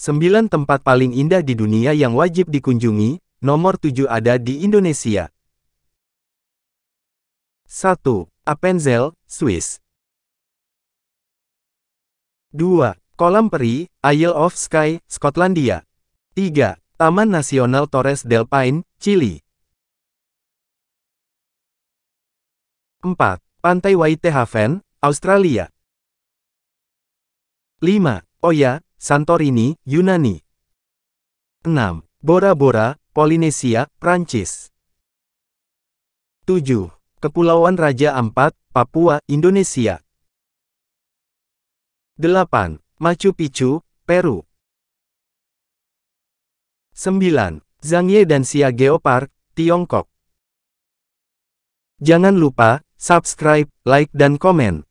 9 tempat paling indah di dunia yang wajib dikunjungi, nomor 7 ada di Indonesia. 1. Appenzell, Swiss. 2. Kolam Peri, Isle of Skye, Skotlandia. 3. Taman Nasional Torres del Paine, Chili. 4. Pantai Whitehaven, Australia. 5. Oya, Santorini, Yunani. 6. Bora Bora, Polinesia, Prancis. 7. Kepulauan Raja Ampat, Papua, Indonesia. 8. Machu Picchu, Peru. 9. Zhangye dan Xia Geopark, Tiongkok. Jangan lupa, subscribe, like dan komen.